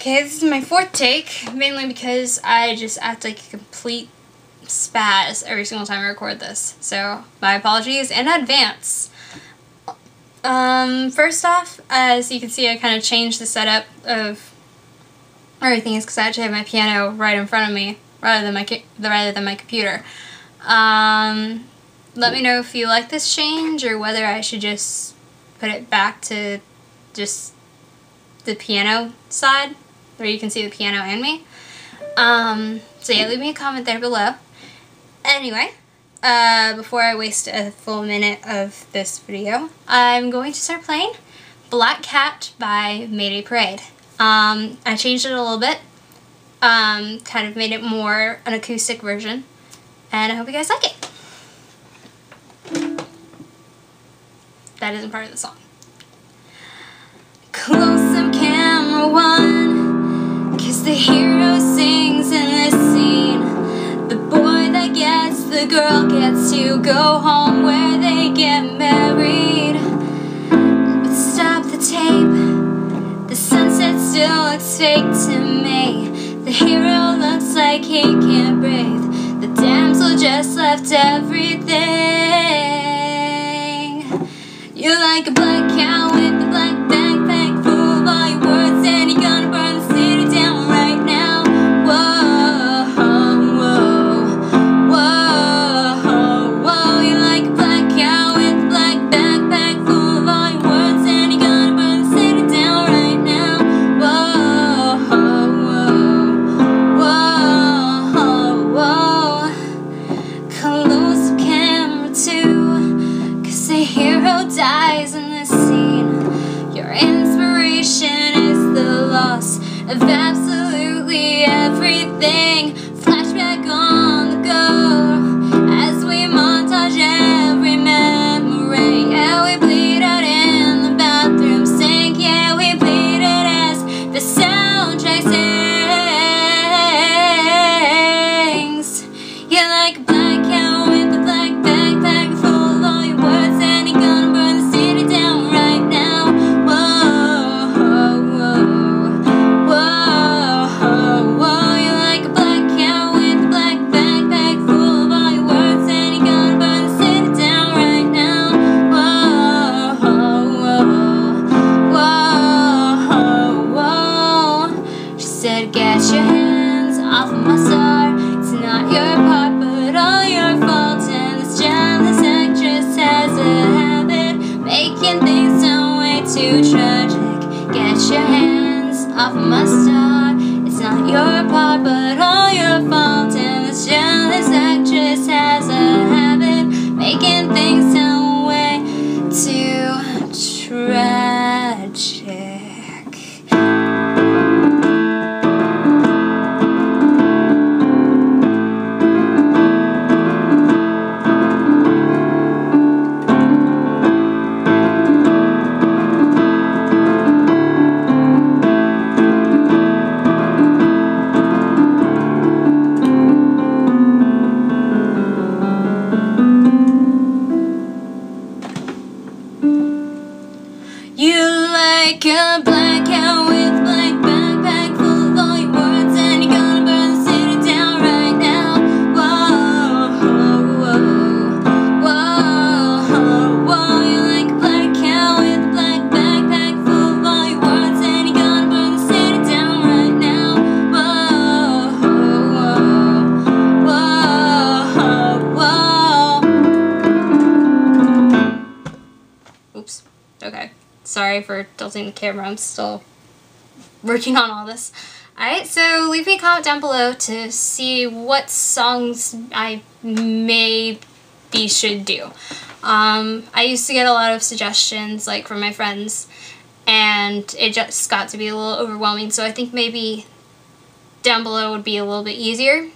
Okay, this is my fourth take, mainly because I just act like a complete spaz every single time I record this. So, my apologies in advance. Um, first off, as you can see, I kind of changed the setup of everything is because I actually have my piano right in front of me rather than my rather than my computer. Um, let me know if you like this change or whether I should just put it back to just the piano side where you can see the piano and me. Um, so yeah, leave me a comment there below. Anyway, uh, before I waste a full minute of this video, I'm going to start playing Black Cat by Mayday Parade. Um, I changed it a little bit, um, kind of made it more an acoustic version, and I hope you guys like it. That isn't part of the song. Close up camera one, the hero sings in this scene. The boy that gets the girl gets to go home where they get married. But stop the tape, the sunset still looks fake to me. The hero looks like he can't breathe. The damsel just left everything. You're like a black cat of absolutely everything. Get your hands off my star. It's not your part, but all your fault. And this jealous actress has a habit making things sound way too tragic. Get your hands off my star. It's not your part, but all your fault. And this jealous like a black cat with black backpack full of all your words, and you're gonna burn the city down right now. Whoa, whoa, whoa, whoa. You're like a black cat with a black backpack full of all your words, and you're gonna burn the city down right now. Whoa, Whoa, whoa, whoa. Oops. Okay. Sorry for tilting the camera. I'm still working on all this. Alright, so leave me a comment down below to see what songs I maybe should do. Um, I used to get a lot of suggestions, like, from my friends, and it just got to be a little overwhelming, so I think maybe down below would be a little bit easier.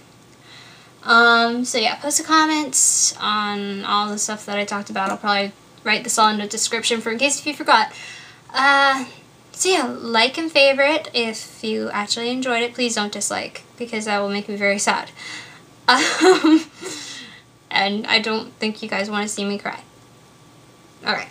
Um, so yeah, post a comment on all the stuff that I talked about. I'll probably write this all in the description for in case if you forgot. Uh, so yeah, like and favorite if you actually enjoyed it. Please don't dislike because that will make me very sad. Um, and I don't think you guys want to see me cry. Alright.